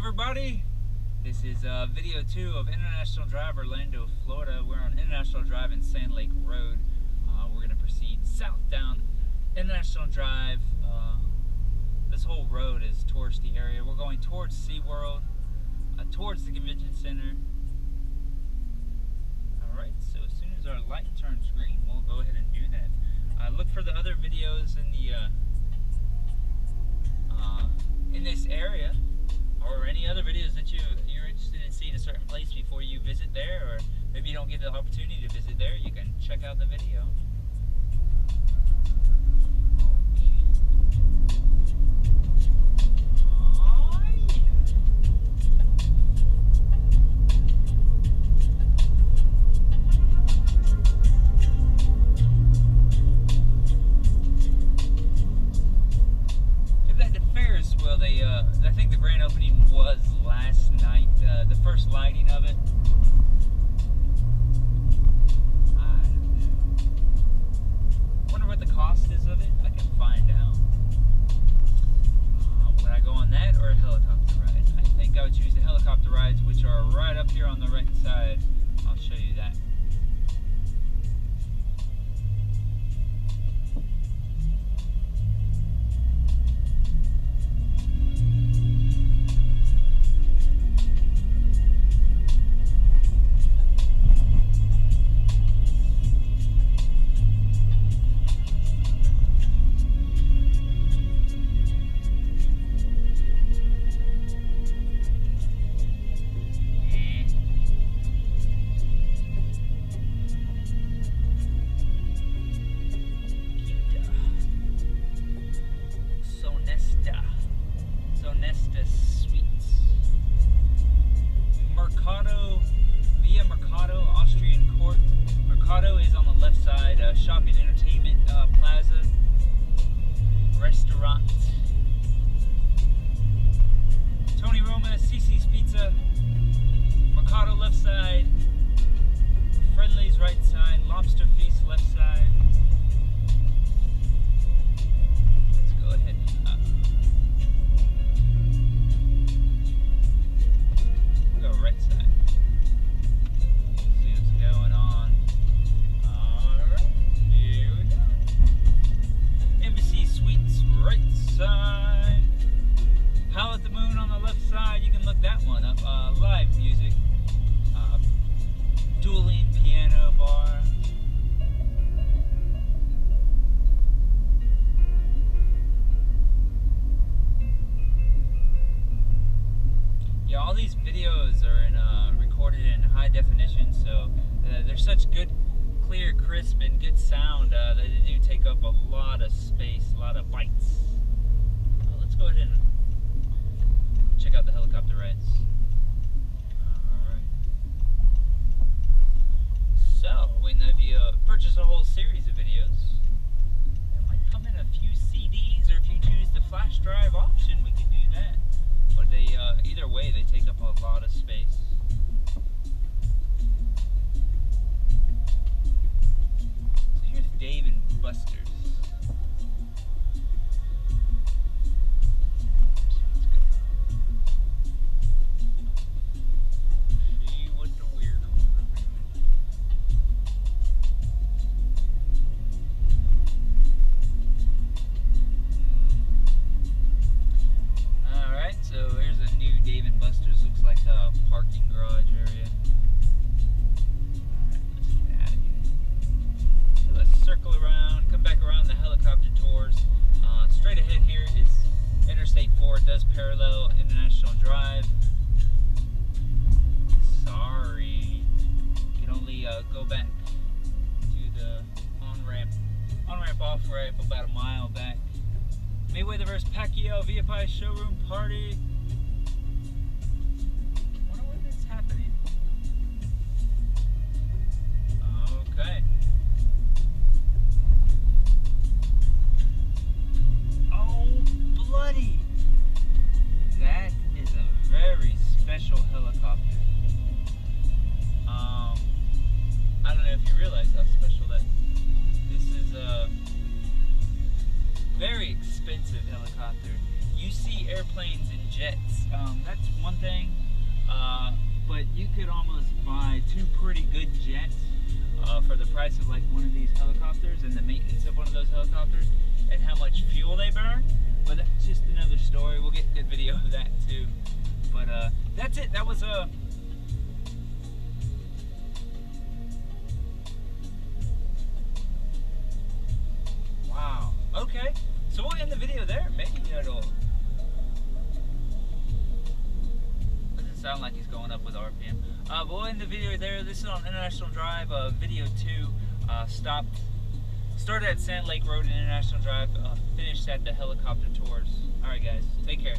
everybody. This is uh, video two of International Drive Orlando, Florida. We're on International Drive and Sand Lake Road. Uh, we're going to proceed south down International Drive. Uh, this whole road is touristy area. We're going towards SeaWorld, uh, towards the convention center. Alright, so as soon as our light turns green, we'll go ahead and do that. Uh, look for the other videos in the uh, uh, in this area or any other videos that you you're interested in seeing a certain place before you visit there or maybe you don't get the opportunity to visit there you can check out the video. Oh, a helicopter ride? I think I would choose the helicopter rides, which are right up here on the right side. I'll show you that. Entertainment uh, definition, so uh, they're such good, clear, crisp, and good sound uh, that they do take up a lot of space, a lot of bytes. Uh, let's go ahead and does parallel International Drive. Sorry. You can only uh, go back to the on ramp. On ramp off ramp about a mile back. Mayweather vs. Pacquiao VFI showroom party. If you realize how special that. This is a very expensive helicopter. UC Air airplanes and jets. Um, that's one thing. Uh, but you could almost buy two pretty good jets uh, for the price of like one of these helicopters and the maintenance of one of those helicopters and how much fuel they burn. But that's just another story. We'll get good video of that too. But uh, that's it. That was a. video there. Maybe it'll. Doesn't sound like he's going up with RPM. Uh, but we'll end the video there. This is on International Drive, uh, video two. Uh, stopped. Started at Sand Lake Road and International Drive. Uh, finished at the helicopter tours. All right, guys. Take care.